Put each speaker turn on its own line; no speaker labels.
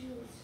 shoes?